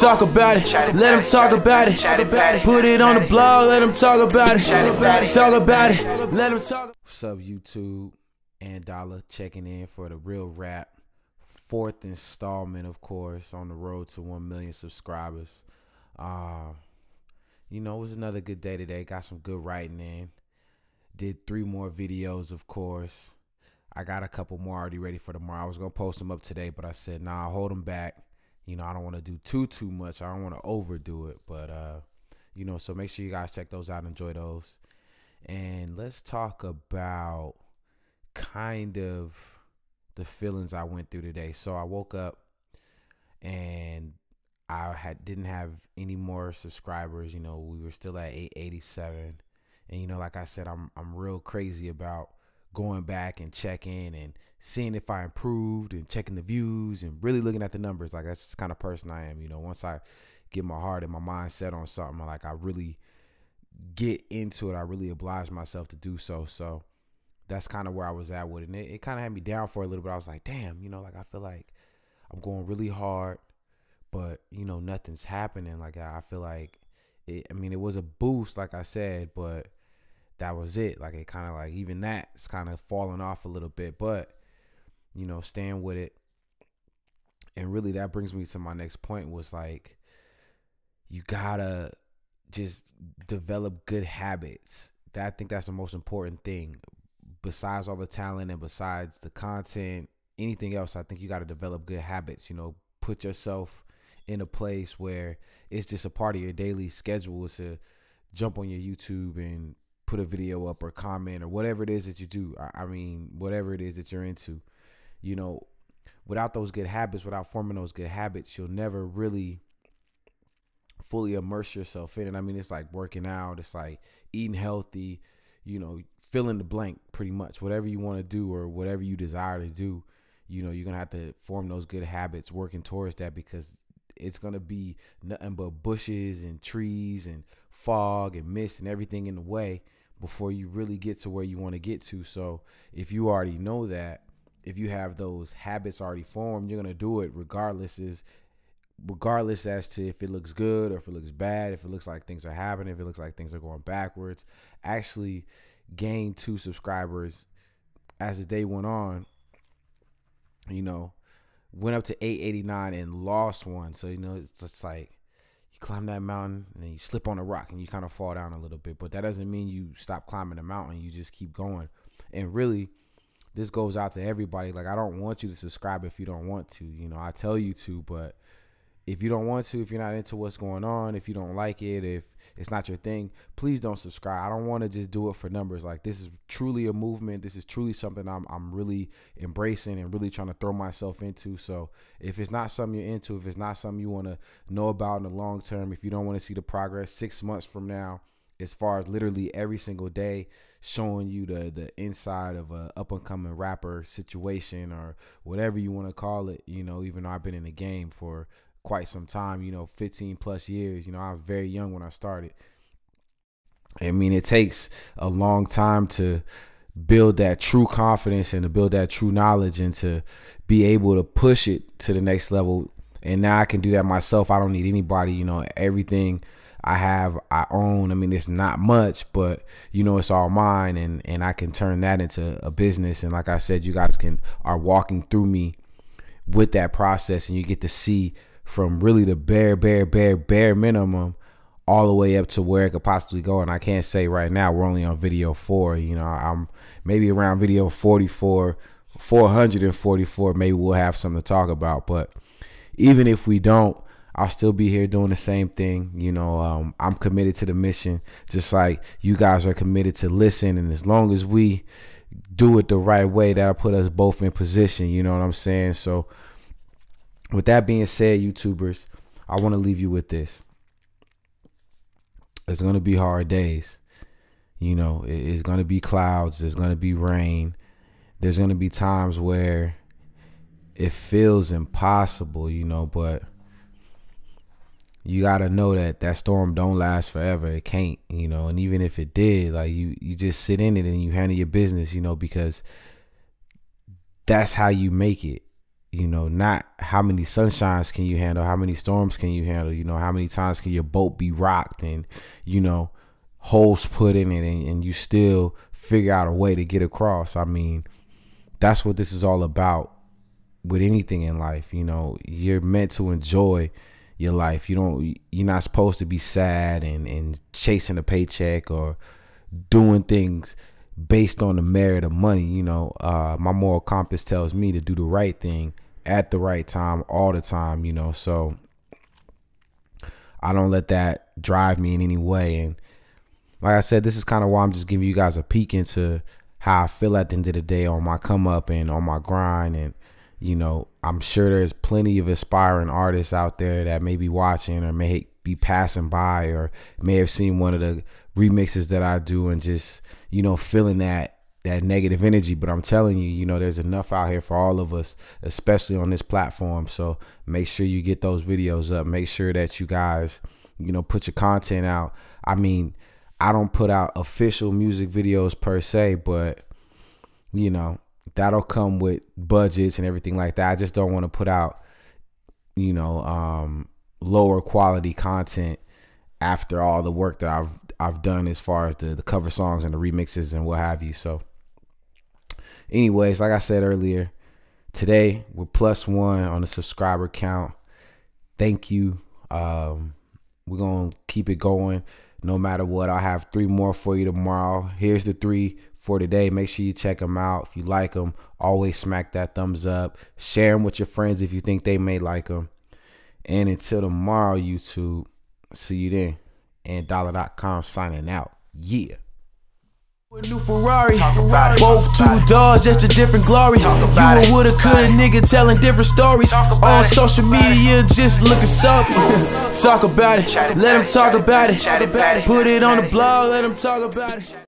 talk about it. Let them talk about it. Put it on the blog. Let them talk about it. Talk about it. Let them talk. What's up, YouTube? Ant Dolla checking in for the real rap. Fourth installment, of course, on the road to 1 million subscribers. Uh, you know, it was another good day today. Got some good writing in. Did three more videos, of course. I got a couple more already ready for tomorrow. I was gonna post them up today, but I said, nah, hold them back. You know, I don't want to do too too much. I don't want to overdo it, but uh, you know, so make sure you guys check those out, enjoy those, and let's talk about kind of the feelings I went through today. So I woke up and I had didn't have any more subscribers. You know, we were still at 887, and you know, like I said, I'm I'm real crazy about going back and checking and seeing if I improved and checking the views and really looking at the numbers. Like that's just kind of person I am. You know, once I get my heart and my mind set on something, like I really get into it. I really oblige myself to do so. So that's kind of where I was at with it. And it, it kind of had me down for a little bit. I was like, damn, you know, like I feel like I'm going really hard, but you know, nothing's happening. Like I feel like it, I mean, it was a boost, like I said, but that was it. Like it kind of like even that's kind of falling off a little bit, but you know, staying with it. And really that brings me to my next point was like you gotta just develop good habits. That I think that's the most important thing. Besides all the talent and besides the content, anything else, I think you gotta develop good habits. You know, put yourself in a place where it's just a part of your daily schedule to jump on your YouTube and put a video up or comment or whatever it is that you do. I, I mean, whatever it is that you're into, you know, without those good habits, without forming those good habits, you'll never really fully immerse yourself in it. I mean, it's like working out, it's like eating healthy, you know, fill in the blank pretty much. Whatever you want to do or whatever you desire to do, you know, you're going to have to form those good habits working towards that because it's going to be nothing but bushes and trees and fog and mist and everything in the way before you really get to where you want to get to. So if you already know that, if you have those habits already formed, you're gonna do it regardless is regardless as to if it looks good or if it looks bad, if it looks like things are happening, if it looks like things are going backwards. Actually gained two subscribers as the day went on, you know, went up to 889 and lost one. So, you know, it's just like you climb that mountain and you slip on a rock and you kind of fall down a little bit. But that doesn't mean you stop climbing the mountain. You just keep going. And really, this goes out to everybody. Like I don't want you to subscribe if you don't want to. You know, I tell you to, but if you don't want to, if you're not into what's going on, if you don't like it, if it's not your thing, please don't subscribe. I don't want to just do it for numbers. Like this is truly a movement. This is truly something I'm I'm really embracing and really trying to throw myself into. So if it's not something you're into, if it's not something you want to know about in the long term, if you don't want to see the progress six months from now, as far as literally every single day showing you the the inside of a up and coming rapper situation or whatever you want to call it you know even though i've been in the game for quite some time, you know, 15 plus years. You know, I was very young when I started. I mean, it takes a long time to build that true confidence and to build that true knowledge and to be able to push it to the next level. And now I can do that myself. I don't need anybody, you know, everything I have, I own. I mean, it's not much, but you know, it's all mine and, and I can turn that into a business. And like I said, you guys can are walking through me with that process and you get to see from really the bare, bare, bare, bare minimum all the way up to where it could possibly go. And I can't say right now we're only on video four. You know, I'm maybe around video 44, 444. Maybe we'll have something to talk about. But even if we don't, I'll still be here doing the same thing. You know, um, I'm committed to the mission, just like you guys are committed to listen. And as long as we do it the right way, that'll put us both in position. You know what I'm saying? So with that being said, YouTubers, I want to leave you with this. It's going to be hard days. You know, it's going to be clouds. There's going to be rain. There's going to be times where it feels impossible, you know, but you got to know that that storm don't last forever. It can't, you know, and even if it did, like you you just sit in it and you handle your business, you know, because that's how you make it you know, not how many sunshines can you handle, how many storms can you handle, you know, how many times can your boat be rocked and, you know, holes put in it and, and you still figure out a way to get across. I mean, that's what this is all about with anything in life. You know, you're meant to enjoy your life. You don't you're not supposed to be sad and, and chasing a paycheck or doing things based on the merit of money. You know, uh, my moral compass tells me to do the right thing at the right time all the time, you know. So I don't let that drive me in any way. And like I said, this is kind of why I'm just giving you guys a peek into how I feel at the end of the day on my come up and on my grind. And, you know, I'm sure there's plenty of aspiring artists out there that may be watching or may be passing by or may have seen one of the remixes that I do and just, you know, feeling that that negative energy but i'm telling you you know there's enough out here for all of us especially on this platform. So make sure you get those videos up. Make sure that you guys you know put your content out. I mean i don't put out official music videos per se but you know that'll come with budgets and everything like that. I just don't want to put out you know um lower quality content after all the work that I've I've done as far as the, the cover songs and the remixes and what have you. So anyways, like I said earlier, today we're plus one on the subscriber count. Thank you. Um, we're gonna keep it going no matter what. I have three more for you tomorrow. Here's the three for today. Make sure you check them out. If you like them, always smack that thumbs up. Share them with your friends if you think they may like them. And until tomorrow, YouTube, see you then. AntDolla.com signing out. Yeah. New Ferrari, both two dogs, just a different glory. You a woulda, coulda nigga telling different stories. On social media, just looking salty. talk about it, let them talk about it. Put it on the blog, let them talk about it.